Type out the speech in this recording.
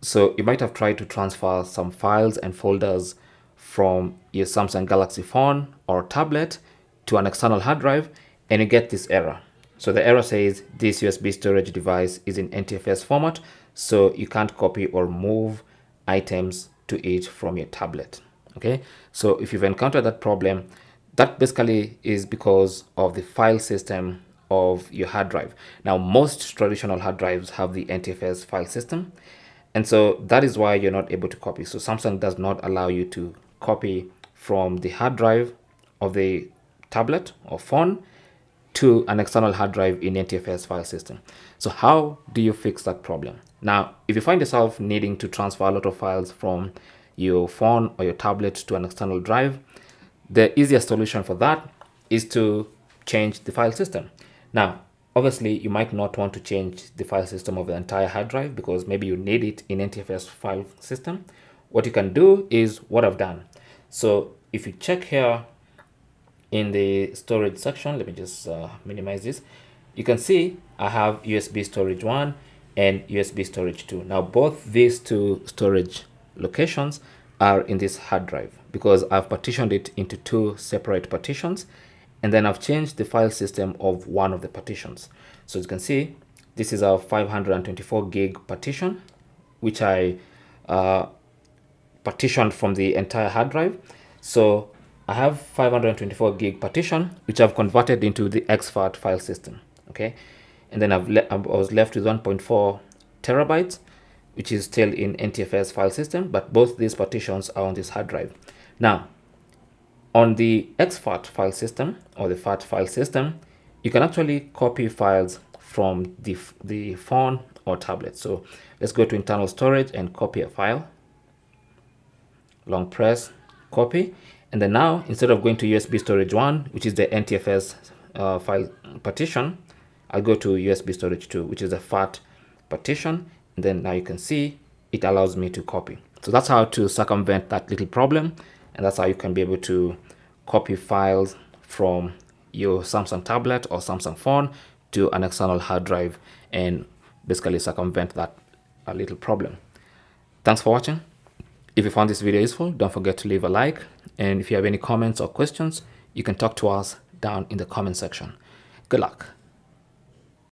So you might have tried to transfer some files and folders from your Samsung Galaxy phone or tablet to an external hard drive and you get this error. So the error says this USB storage device is in NTFS format, so you can't copy or move items to it from your tablet. Okay, so if you've encountered that problem, that basically is because of the file system of your hard drive. Now, most traditional hard drives have the NTFS file system. And so that is why you're not able to copy. So Samsung does not allow you to copy from the hard drive of the tablet or phone to an external hard drive in NTFS file system. So how do you fix that problem? Now, if you find yourself needing to transfer a lot of files from your phone or your tablet to an external drive, the easiest solution for that is to change the file system. Now, obviously, you might not want to change the file system of the entire hard drive because maybe you need it in NTFS file system. What you can do is what I've done. So if you check here in the storage section, let me just uh, minimize this. You can see I have USB storage 1 and USB storage 2. Now both these two storage locations are in this hard drive because I've partitioned it into two separate partitions and then I've changed the file system of one of the partitions. So as you can see, this is a 524 gig partition, which I uh, partitioned from the entire hard drive. So I have 524 gig partition, which I've converted into the exFAT file system. Okay. And then I've I was left with 1.4 terabytes, which is still in NTFS file system, but both these partitions are on this hard drive. Now, on the exFAT file system or the FAT file system, you can actually copy files from the, the phone or tablet. So let's go to internal storage and copy a file. Long press, copy. And then now, instead of going to USB storage 1, which is the NTFS uh, file partition, I'll go to USB storage 2, which is the FAT partition. And then now you can see it allows me to copy. So that's how to circumvent that little problem and that's how you can be able to copy files from your Samsung tablet or Samsung phone to an external hard drive and basically circumvent that a little problem. Thanks for watching. If you found this video useful, don't forget to leave a like. And if you have any comments or questions, you can talk to us down in the comment section. Good luck.